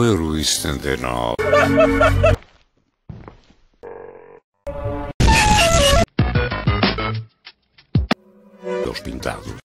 Euro 79. Os pintados.